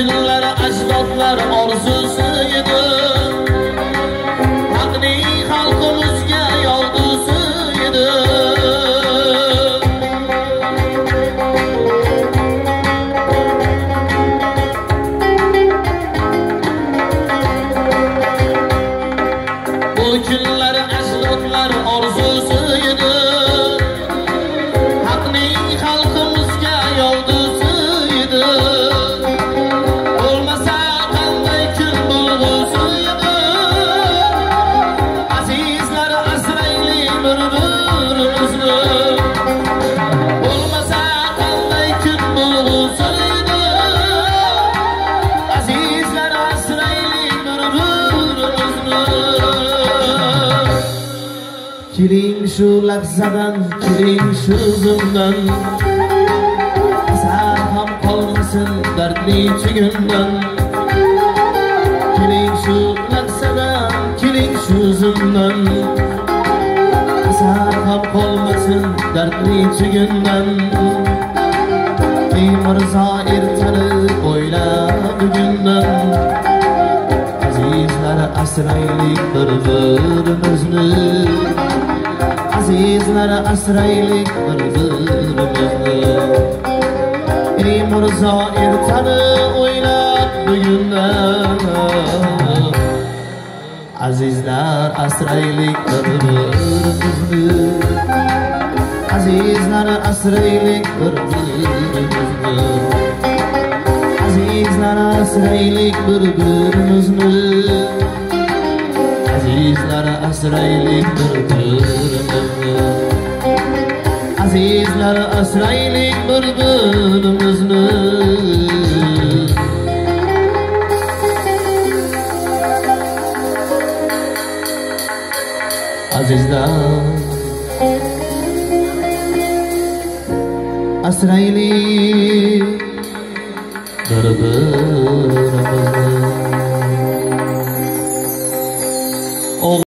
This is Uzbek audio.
Kimler ajdodlar orzusuydu Haqning xalqimizga yoldusuydu Bu kunlar ajdod keling shu lahzadan keling shu zumdan ham qolmasin dardli chigundan. Keling shu lahzadan keling shu zumdan ham qolmasin dardli chigundan. Ey mirzo ertani o'yla bugundan. Azizlar asraylik bir birimizni azizlar asraylik bir birimizni ey mirzo ertani o'ylab bugundan azizlar asraylik bir birimizni azizlar asraylik bir birimizni azizlar asraylik bir birimizni azizlar asraylik bir birimizni Yanar Azrail'in burnumuz mu? Aziz dağ